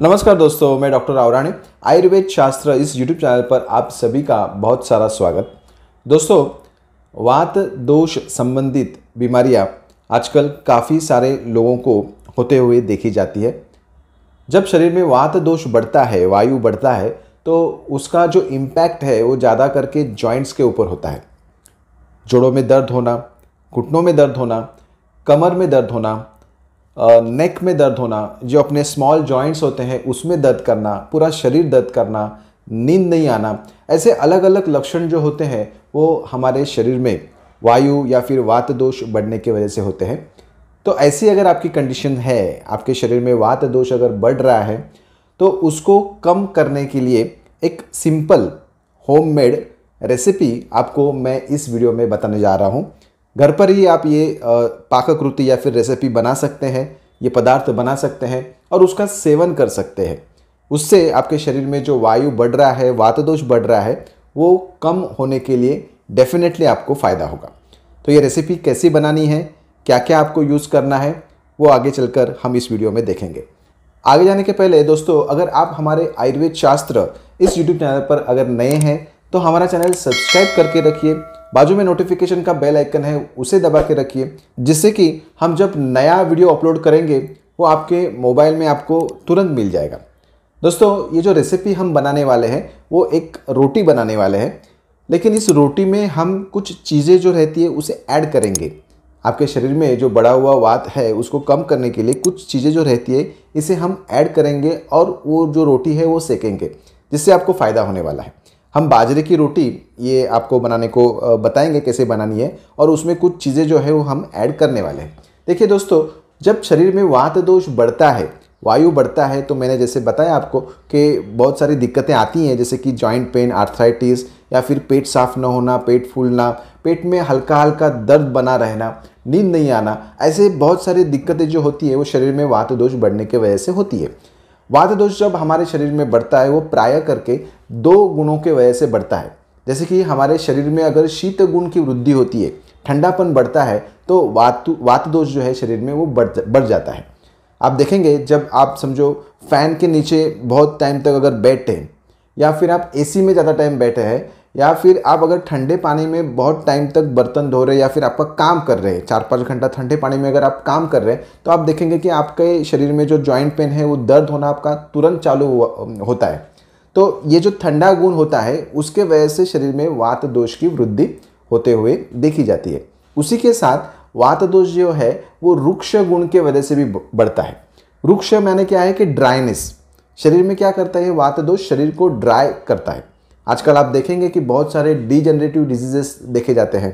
नमस्कार दोस्तों, मैं डॉक्टर आवराणी आयुर्वेद शास्त्र इस यूट्यूब चैनल पर आप सभी का बहुत सारा स्वागत। दोस्तों, वात दोष संबंधित बीमारियाँ आजकल काफ़ी सारे लोगों को होते हुए देखी जाती है। जब शरीर में वात दोष बढ़ता है, वायु बढ़ता है तो उसका जो इम्पैक्ट है, वो ज़्यादा करके जॉइंट्स के ऊपर होता है। जोड़ों में दर्द होना, घुटनों में दर्द होना, कमर में दर्द होना नेक में दर्द होना, जो अपने स्मॉल जॉइंट्स होते हैं, उसमें दर्द करना, पूरा शरीर दर्द करना, नींद नहीं आना, ऐसे अलग अलग लक्षण जो होते हैं, वो हमारे शरीर में वायु या फिर वात दोष बढ़ने की वजह से होते हैं। तो ऐसी अगर आपकी कंडीशन है, आपके शरीर में वात दोष अगर बढ़ रहा है तो उसको कम करने के लिए एक सिंपल होममेड रेसिपी आपको मैं इस वीडियो में बताने जा रहा हूँ। घर पर ही आप ये पाककृति या फिर रेसिपी बना सकते हैं, ये पदार्थ बना सकते हैं और उसका सेवन कर सकते हैं। उससे आपके शरीर में जो वायु बढ़ रहा है, वातदोष बढ़ रहा है, वो कम होने के लिए डेफिनेटली आपको फ़ायदा होगा। तो ये रेसिपी कैसी बनानी है क्या क्या आपको यूज़ करना है, वो आगे चलकर हम इस वीडियो में देखेंगे। आगे जाने के पहले दोस्तों, अगर आप हमारे आयुर्वेद शास्त्र इस यूट्यूब चैनल पर अगर नए हैं तो हमारा चैनल सब्सक्राइब करके रखिए, बाजू में नोटिफिकेशन का बेल आइकन है, उसे दबा के रखिए, जिससे कि हम जब नया वीडियो अपलोड करेंगे, वो आपके मोबाइल में आपको तुरंत मिल जाएगा। दोस्तों, ये जो रेसिपी हम बनाने वाले हैं, वो एक रोटी बनाने वाले हैं, लेकिन इस रोटी में हम कुछ चीज़ें जो रहती है, उसे ऐड करेंगे। आपके शरीर में जो बड़ा हुआ वात है, उसको कम करने के लिए कुछ चीज़ें जो रहती है, इसे हम ऐड करेंगे और वो जो रोटी है, वो सेकेंगे, जिससे आपको फ़ायदा होने वाला है। हम बाजरे की रोटी, ये आपको बनाने को बताएँगे कैसे बनानी है और उसमें कुछ चीज़ें जो है वो हम ऐड करने वाले हैं। देखिए दोस्तों, जब शरीर में वात दोष बढ़ता है, वायु बढ़ता है तो मैंने जैसे बताया आपको कि बहुत सारी दिक्कतें आती हैं, जैसे कि जॉइंट पेन आर्थराइटिस या फिर पेट साफ़ न होना, पेट फूलना, पेट में हल्का हल्का दर्द बना रहना, नींद नहीं आना, ऐसे बहुत सारी दिक्कतें जो होती है, वो शरीर में वात दोष बढ़ने की वजह से होती है। वात दोष जब हमारे शरीर में बढ़ता है, वो प्राय करके दो गुणों के वजह से बढ़ता है। जैसे कि हमारे शरीर में अगर शीत गुण की वृद्धि होती है, ठंडापन बढ़ता है तो वातु, वात दोष जो है शरीर में वो बढ़ बढ़ जाता है। आप देखेंगे, जब आप समझो फ़ैन के नीचे बहुत टाइम तक अगर बैठे या फिर आप एसी में ज़्यादा टाइम बैठे हैं या फिर आप अगर ठंडे पानी में बहुत टाइम तक बर्तन धो रहे या फिर आपका काम कर रहे हैं चार पाँच घंटा ठंडे पानी में अगर आप काम कर रहे हैं तो आप देखेंगे कि आपके शरीर में जो जॉइंट पेन है, वो दर्द होना आपका तुरंत चालू होता है। तो ये जो ठंडा गुण होता है, उसके वजह से शरीर में वात दोष की वृद्धि होते हुए देखी जाती है। उसी के साथ वात दोष जो है, वो रुक्ष गुण के वजह से भी बढ़ता है। रुक्ष मैंने क्या है कि ड्राइनेस शरीर में क्या करता है, वात दोष शरीर को ड्राई करता है। आजकल आप देखेंगे कि बहुत सारे डीजनरेटिव डिजीजेस देखे जाते हैं।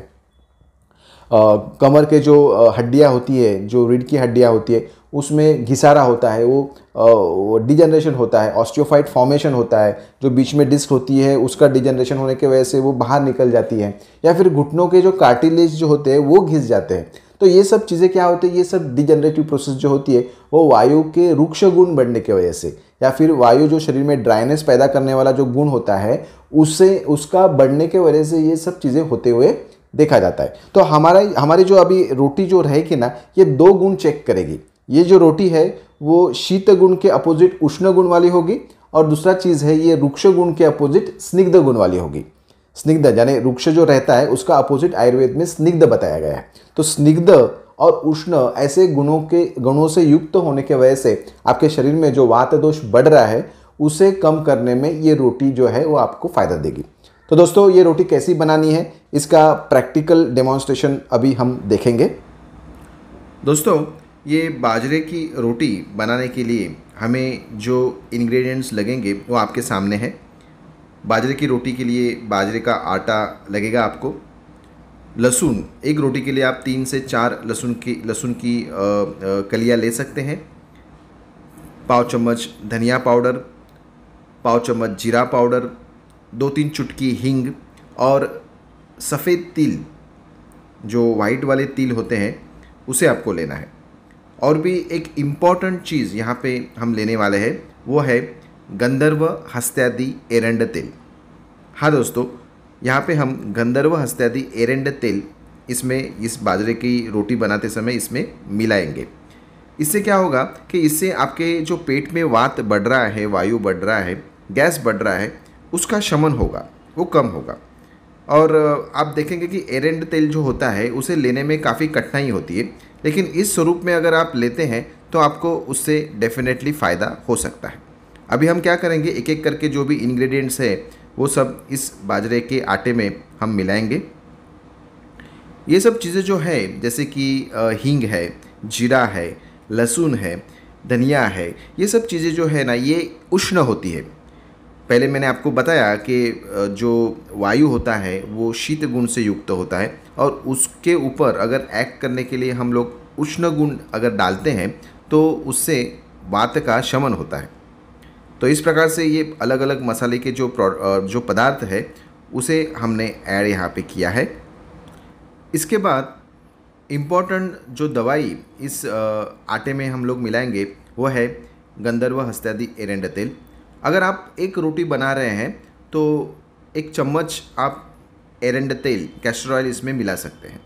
आ, कमर के जो हड्डियाँ होती है जो रीढ़ की हड्डियाँ होती है उसमें घिसारा होता है वो डिजनरेशन होता है ऑस्टियोफाइट फॉर्मेशन होता है जो बीच में डिस्क होती है उसका डिजनरेशन होने की वजह से वो बाहर निकल जाती है या फिर घुटनों के जो कार्टिलेज जो होते हैं वो घिस जाते हैं। तो ये सब चीज़ें क्या होती है? ये सब डिजनरेटिव प्रोसेस जो होती है वो वायु के रुक्ष गुण बढ़ने की वजह से। या फिर वायु जो शरीर में ड्राइनेस पैदा करने वाला जो गुण होता है, उससे, उसका बढ़ने के वजह से ये सब चीज़ें होते हुए देखा जाता है। तो हमारा, हमारी जो अभी रोटी जो रहेगी ना, ये दो गुण चेक करेगी। ये जो रोटी है, वो शीत गुण के अपोजिट उष्ण गुण वाली होगी और दूसरा चीज़ है, ये रुक्ष गुण के अपोजिट स्निग्ध गुण वाली होगी। स्निग्ध, यानी रुक्ष जो रहता है, उसका अपोजिट आयुर्वेद में स्निग्ध बताया गया है। तो स्निग्ध और उष्ण ऐसे गुणों के, गुणों से युक्त होने के वजह से आपके शरीर में जो वात दोष बढ़ रहा है, उसे कम करने में ये रोटी जो है वो आपको फ़ायदा देगी। तो दोस्तों, ये रोटी कैसी बनानी है, इसका प्रैक्टिकल डेमोन्स्ट्रेशन अभी हम देखेंगे। दोस्तों, ये बाजरे की रोटी बनाने के लिए हमें जो इंग्रेडिएंट्स लगेंगे वो आपके सामने है। बाजरे की रोटी के लिए बाजरे का आटा लगेगा आपको। लहसुन, एक रोटी के लिए आप तीन से चार लहसुन की लहसुन की कलियाँ ले सकते हैं। पाव चम्मच धनिया पाउडर, पाव चम्मच जीरा पाउडर, दो तीन चुटकी हींग और सफ़ेद तिल, जो वाइट वाले तिल होते हैं, उसे आपको लेना है। और भी एक इंपॉर्टेंट चीज़ यहाँ पे हम लेने वाले हैं, वो है गंधर्व हस्त्यादि एरंड तेल। हाँ दोस्तों यहाँ पे हम गंधर्व हस्त्यादि एरेंड तेल इसमें, इस बाजरे की रोटी बनाते समय इसमें मिलाएँगे। इससे क्या होगा कि इससे आपके जो पेट में वात बढ़ रहा है, वायु बढ़ रहा है, गैस बढ़ रहा है, उसका शमन होगा, वो कम होगा। और आप देखेंगे कि एरेंड तेल जो होता है, उसे लेने में काफ़ी कठिनाई होती है, लेकिन इस स्वरूप में अगर आप लेते हैं तो आपको उससे डेफिनेटली फ़ायदा हो सकता है। अभी हम क्या करेंगे एक एक करके जो भी इंग्रेडिएंट्स है वो सब इस बाजरे के आटे में हम मिलाएँगे। ये सब चीज़ें जो है, जैसे कि हींग है, जीरा है, लहसुन है, धनिया है, ये सब चीज़ें जो है ना, ये उष्ण होती है। पहले मैंने आपको बताया कि जो वायु होता है, वो शीत गुण से युक्त होता है और उसके ऊपर अगर एक्ट करने के लिए हम लोग उष्ण गुण अगर डालते हैं तो उससे वात का शमन होता है। तो इस प्रकार से ये अलग अलग मसाले के जो जो पदार्थ है, उसे हमने ऐड यहाँ पे किया है। इसके बाद इंपॉर्टेंट जो दवाई इस आटे में हम लोग मिलाएँगे, वो है गंधर्व हस्त्यादि एरेंड तेल। अगर आप एक रोटी बना रहे हैं तो एक चम्मच आप एरेंड तेल कैस्टर ऑयल इसमें मिला सकते हैं।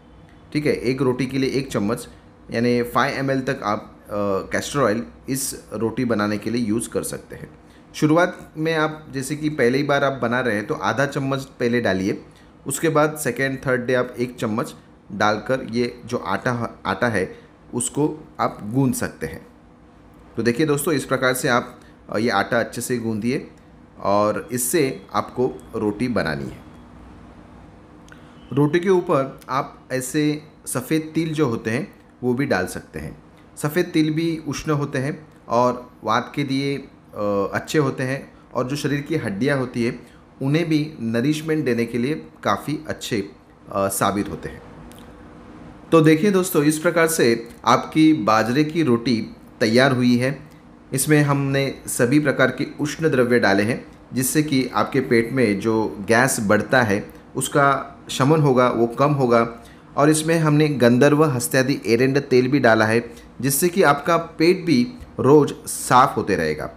ठीक है, एक रोटी के लिए एक चम्मच, यानी फाइव एम तक आप कैस्टर ऑयल इस रोटी बनाने के लिए यूज़ कर सकते हैं। शुरुआत में आप, जैसे कि पहले ही बार आप बना रहे हैं तो आधा चम्मच पहले डालिए। उसके बाद सेकेंड थर्ड डे आप एक चम्मच डालकर ये जो आटा आटा है, उसको आप गूंद सकते हैं। तो देखिए दोस्तों, इस प्रकार से आप, ये आटा अच्छे से गूंदिए और इससे आपको रोटी बनानी है। रोटी के ऊपर आप ऐसे सफ़ेद तिल जो होते हैं, वो भी डाल सकते हैं। सफ़ेद तिल भी उष्ण होते हैं और वात के लिए अच्छे होते हैं और जो शरीर की हड्डियाँ होती है, उन्हें भी नरिशमेंट देने के लिए काफ़ी अच्छे साबित होते हैं। तो देखिए दोस्तों, इस प्रकार से आपकी बाजरे की रोटी तैयार हुई है। इसमें हमने सभी प्रकार के उष्ण द्रव्य डाले हैं, जिससे कि आपके पेट में जो गैस बढ़ता है, उसका शमन होगा, वो कम होगा और इसमें हमने गंधर्व, हस्त्यादि, एरेंड तेल भी डाला है, जिससे कि आपका पेट भी रोज़ साफ़ होते रहेगा।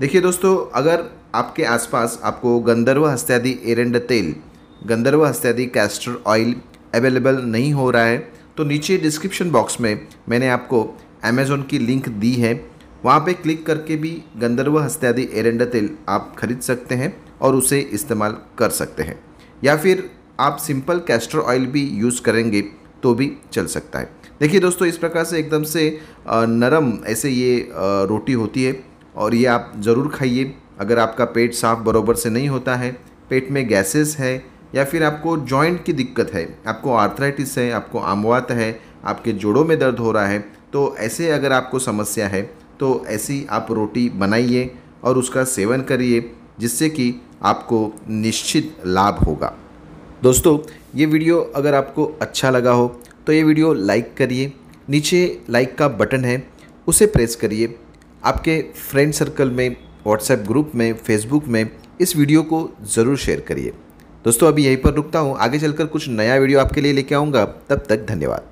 देखिए दोस्तों, अगर आपके आसपास आपको गंधर्व, हस्त्यादि, एरेंड तेल, गंधर्व, हस्त्यादि कैस्टर ऑयल अवेलेबल नहीं हो रहा है तो नीचे डिस्क्रिप्शन बॉक्स में मैंने आपको अमेज़ोन की लिंक दी है। वहाँ पे क्लिक करके भी गंधर्व, हस्त्यादि, एरेंडा तेल आप खरीद सकते हैं और उसे इस्तेमाल कर सकते हैं। या फिर आप सिंपल कैस्टर ऑयल भी यूज़ करेंगे तो भी चल सकता है। देखिए दोस्तों, इस प्रकार से एकदम से नरम ऐसे ये रोटी होती है और ये आप ज़रूर खाइए। अगर आपका पेट साफ़ बरोबर से नहीं होता है, पेट में गैसेस है या फिर आपको जॉइंट की दिक्कत है, आपको आर्थराइटिस है, आपको आमवात है, आपके जोड़ों में दर्द हो रहा है तो ऐसे अगर आपको समस्या है तो ऐसी आप रोटी बनाइए और उसका सेवन करिए, जिससे कि आपको निश्चित लाभ होगा। दोस्तों, ये वीडियो अगर आपको अच्छा लगा हो तो ये वीडियो लाइक करिए। नीचे लाइक का बटन है, उसे प्रेस करिए। आपके फ्रेंड सर्कल में, व्हाट्सएप ग्रुप में, फेसबुक में इस वीडियो को ज़रूर शेयर करिए। दोस्तों, अभी यहीं पर रुकता हूँ। आगे चलकर कुछ नया वीडियो आपके लिए लेके आऊँगा। तब तक धन्यवाद।